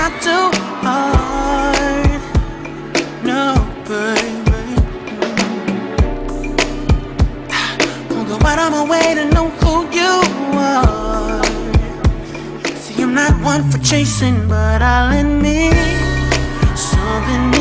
not too hard. No, baby. I'll go out of my way to know who you are. See, I'm not one for chasing, but I'll admit something.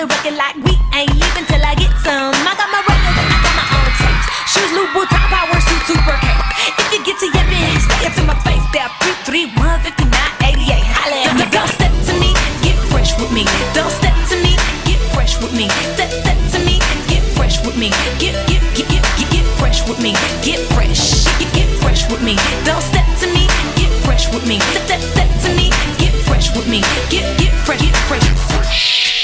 Good record like we ain't leaving till I get some. I got my records, I got my own tapes. Shoes, Louboutin, power suit, super cape. If you get to biz, say it to my face. That 331 59 88. Holla at me. Don't step to me, get fresh with me. Don't step to me, get fresh with me. Step, step to me, get fresh with me. Get, get, get, get, get, get fresh with me. Get fresh, get, get fresh with me. Don't step to me, get fresh with me. Step, step, step to me, get fresh with me. Get, get fresh, get fresh.